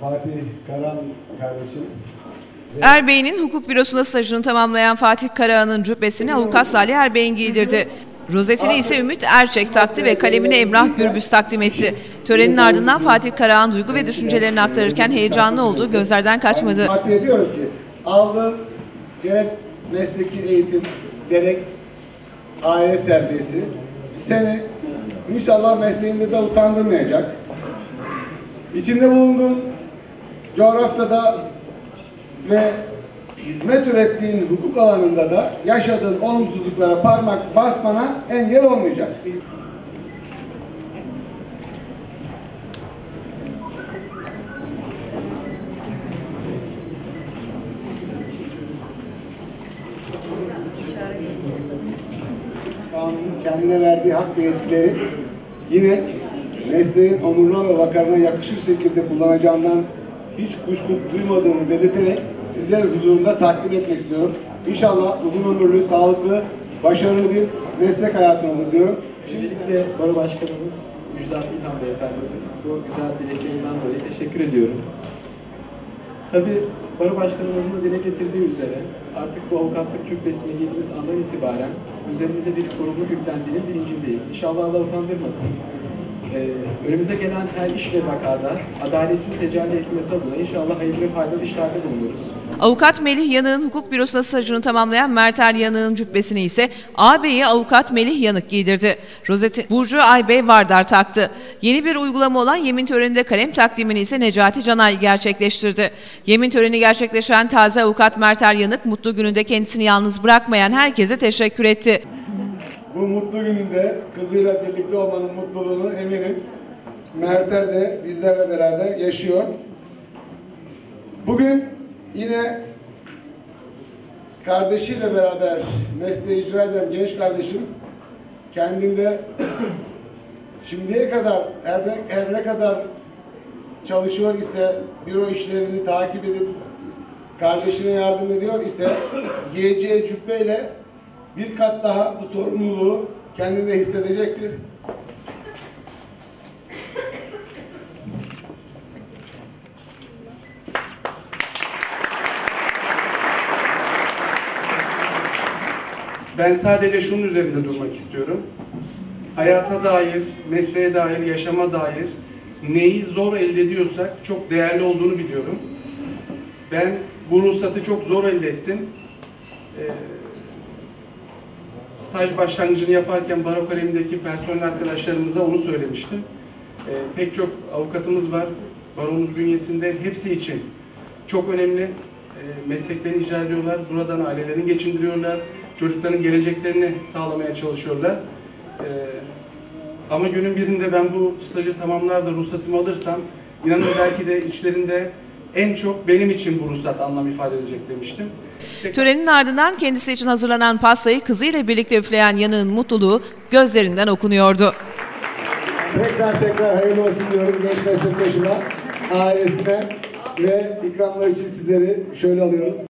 Fatih Karan kardeşim. Erbey'in hukuk bürosunda stajını tamamlayan Fatih Karahan'ın cübbesini avukat Salih Erbey'in giydirdi. Rozetini ise Ümit Erçek taktı ve kalemini Emrah Gürbüz takdim etti. Törenin ardından Fatih Karahan duygu ve düşüncelerini aktarırken heyecanlı olduğu gözlerden kaçmadı. Fatih'e diyorum ki aldığın gerek mesleki eğitim, gerek aile terbiyesi seni inşallah mesleğinde de utandırmayacak. İçinde bulunduğun coğrafyada ve hizmet ürettiğin hukuk alanında da yaşadığın olumsuzluklara parmak basmana engel olmayacak. kanunun kendine verdiği hak ve yetkileri yine mesleğin onuruna ve vakarına yakışır şekilde kullanacağından hiç kuşku duymadığımı belirterek sizler huzurunda takdim etmek istiyorum. İnşallah uzun ömürlü, sağlıklı, başarılı bir meslek hayatın olur diyorum. Öncelikle Baro Başkanımız Müjdat İlhan Beyefendi'nin bu güzel dileklerinden dolayı teşekkür ediyorum. Tabii Baro Başkanımızın da dile getirdiği üzere artık bu avukatlık cübbesini giydiğimiz andan itibaren üzerimize bir sorumluluk yüklendiğinin bilincindeyim. İnşallah Allah utandırmasın. Ee, önümüze gelen her iş ve vakada adaletin tecelli etmesi adına inşallah hayırlı ve faydalı işlerde bulunuyoruz. Avukat Melih Yanık'ın hukuk bürosunda stajını tamamlayan Merter Yanık'ın cübbesini ise ağabeyi avukat Melih Yanık giydirdi. Rozeti Burcu Aybey Vardar taktı. Yeni bir uygulama olan yemin töreninde kalem takdimini ise Necati Canay gerçekleştirdi. Yemin töreni gerçekleşen taze avukat Merter Yanık mutlu gününde kendisini yalnız bırakmayan herkese teşekkür etti. Bu mutlu gününde kızıyla birlikte olmanın mutluluğunu eminim Merter de bizlerle beraber yaşıyor. Bugün yine kardeşiyle beraber mesleği icra eden genç kardeşim kendinde şimdiye kadar her ne, her ne kadar çalışıyor ise büro işlerini takip edip kardeşine yardım ediyor ise giyeceği cübbeyle bir kat daha bu sorumluluğu kendinde hissedecektir. Ben sadece şunun üzerinde durmak istiyorum. Hayata dair, mesleğe dair, yaşama dair neyi zor elde ediyorsak çok değerli olduğunu biliyorum. Ben bu ruhsatı çok zor elde ettim. Ee, staj başlangıcını yaparken baro kalemindeki personel arkadaşlarımıza onu söylemiştim. Ee, pek çok avukatımız var baromuz bünyesinde. Hepsi için çok önemli. Ee, mesleklerini icra ediyorlar. Buradan ailelerini geçindiriyorlar. Çocukların geleceklerini sağlamaya çalışıyorlar. Ee, ama günün birinde ben bu stajı tamamlar da ruhsatımı alırsam inanın belki de içlerinde en çok benim için bu ruhsat anlam ifade edecek demiştim. Törenin ardından kendisi için hazırlanan pastayı kızıyla birlikte üfleyen Yanık'ın mutluluğu gözlerinden okunuyordu. Tekrar tekrar hayırlı olsun diyoruz genç meslektaşıma, ailesine ve ikramlar için sizleri şöyle alıyoruz.